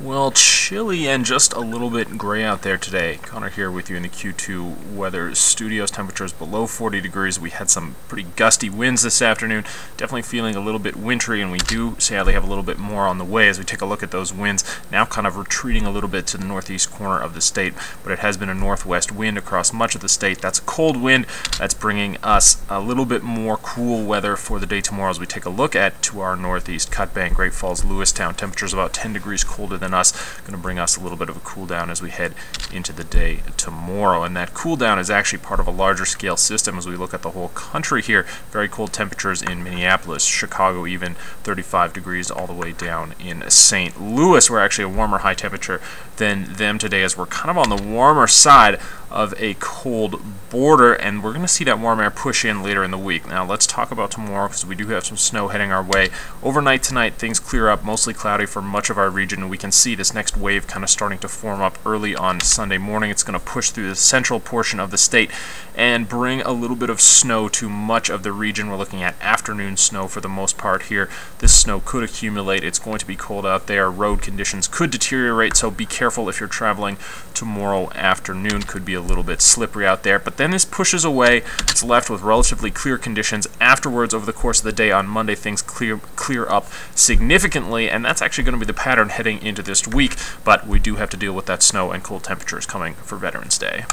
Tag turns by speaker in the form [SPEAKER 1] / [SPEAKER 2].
[SPEAKER 1] Well, chilly and just a little bit gray out there today. Connor here with you in the Q2 weather studios. Temperatures below 40 degrees. We had some pretty gusty winds this afternoon. Definitely feeling a little bit wintry, and we do sadly have a little bit more on the way as we take a look at those winds. Now kind of retreating a little bit to the northeast corner of the state, but it has been a northwest wind across much of the state. That's a cold wind. That's bringing us a little bit more cool weather for the day tomorrow as we take a look at to our northeast. Cut Bank, Great Falls, Lewistown. Temperatures about 10 degrees colder than than us. Going to bring us a little bit of a cool down as we head into the day tomorrow. And that cool down is actually part of a larger scale system as we look at the whole country here. Very cold temperatures in Minneapolis, Chicago, even 35 degrees all the way down in St. Louis. We're actually a warmer high temperature than them today as we're kind of on the warmer side of a cold border, and we're going to see that warm air push in later in the week. Now, let's talk about tomorrow because we do have some snow heading our way. Overnight tonight, things clear up, mostly cloudy for much of our region, and we can see this next wave kind of starting to form up early on Sunday morning. It's going to push through the central portion of the state and bring a little bit of snow to much of the region. We're looking at afternoon snow for the most part here. This snow could accumulate. It's going to be cold out there. Road conditions could deteriorate, so be careful if you're traveling tomorrow afternoon. Could be a little bit slippery out there. But then this pushes away. It's left with relatively clear conditions. Afterwards, over the course of the day on Monday, things clear clear up significantly, and that's actually going to be the pattern heading into this week. But we do have to deal with that snow and cold temperatures coming for Veterans Day.